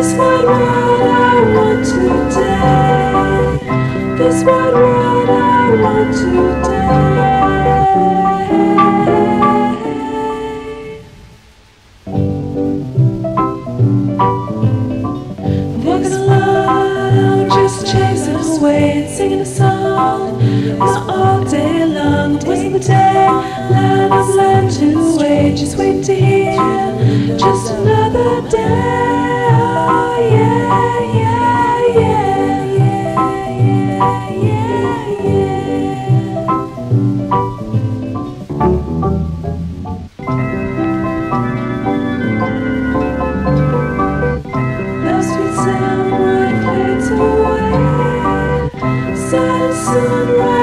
This one word I want today. This one word I want to take. singing a song all day long. Wasn't the day love is left to wait? Just wait to hear, just to. Sunrise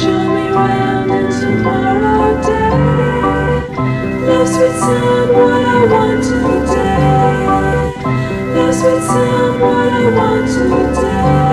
show me round in tomorrow day. Love sweet sound, what I want today. Love sweet sound, what I want today.